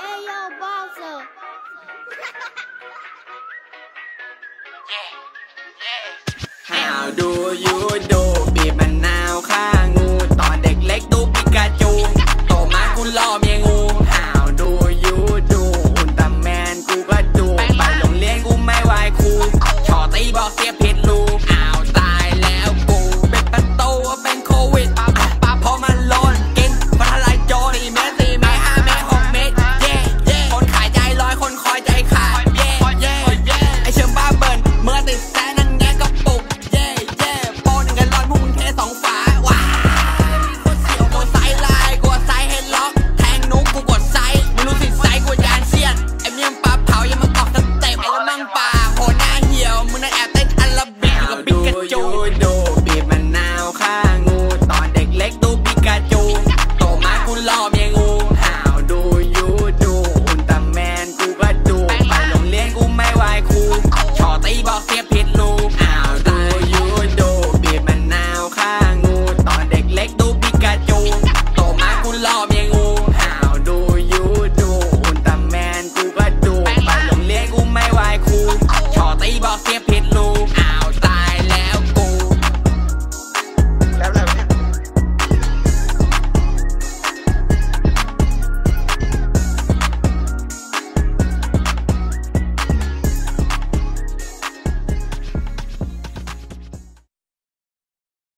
Hey yo, Bowser. How do you do บีบมะนาวข้างงูตอนเด็กเล็กดูปิกาจูโตมากูล่อเมียงู How do you do อุลตร้าแมนกูก็ดูไปโรงเรียนกูไม่ไหวครูชอตีบอกเสีย จูดูบีบมะนาวข้างงู ตอนเด็กเล็กดูปิกาจู โตมากูล่อเมียงู How do you do อุลตร้าแมนกูก็ดู ไปโรงเรียนกูไม่ไหวครูชอตีบอกเสียผิดลูก